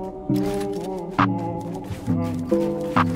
Oh, oh, oh,